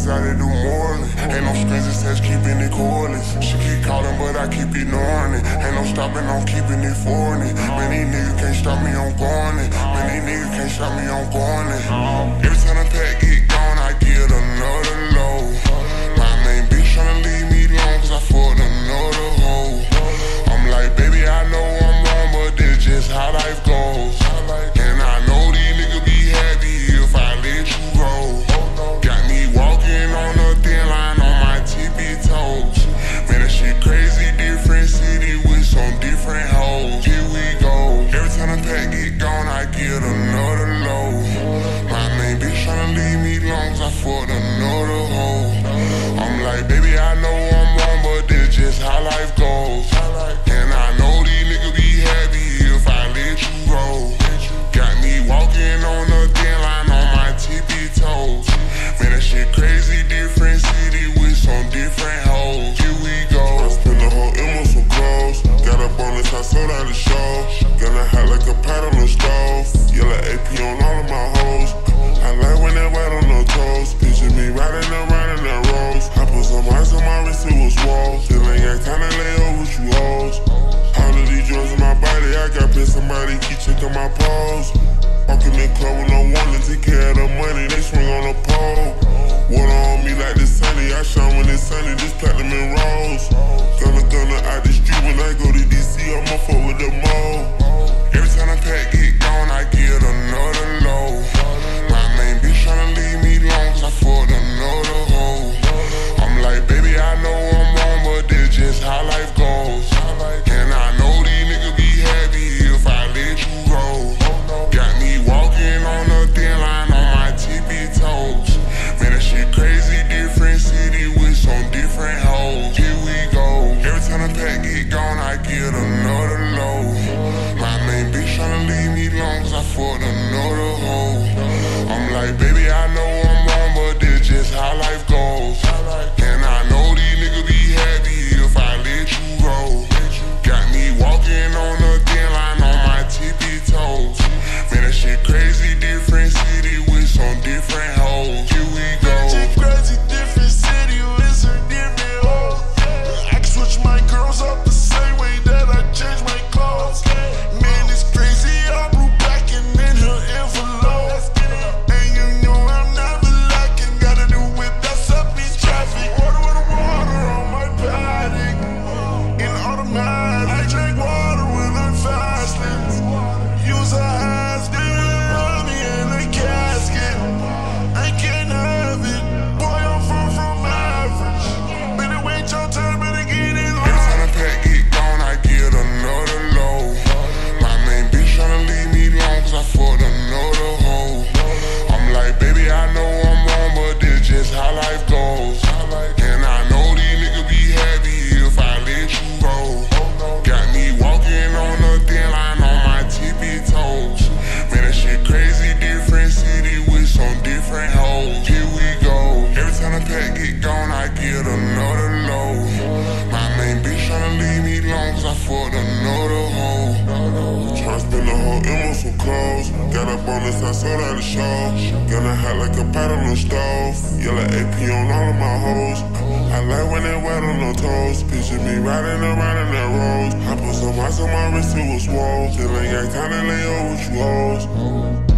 niggas out of New Orleans. Ain't no strings attached, keeping it cordless. She keep calling, but I keep ignoring it. Ain't no stopping, I'm keeping it foreign. Man, these niggas can't stop me, I'm going it. Man, these niggas can't stop me, I'm going it. Every time I pack, get I sold out the show. Got a hot like a pot on the stove. Yellow AP on all of my hoes. I like when they ride on the toes. Picture me riding around in that roads. I put some ice on my wrist, it was swole. Feeling I kinda lay over you hoes. All of these drugs in my body, I got pissed somebody keep checking my pose. Walking in the club with no warning, take care of the money, they swing on the pole. Water on me like the sunny, I shine when it's sunny, this platinum and rose. Gonna, gonna out the street when I go to I'ma fuck with them all. I fucked another hoe. Tryna spend the whole M on some clothes. Got up on the side, sold out the show. Gonna hot like a pot on the stove. Yellow AP on all of my hoes. I like when they wet on no toes. Picture me riding around in that road. I put some ice on my wrist, it was swole. Feeling like I kinda lay over with you hoes.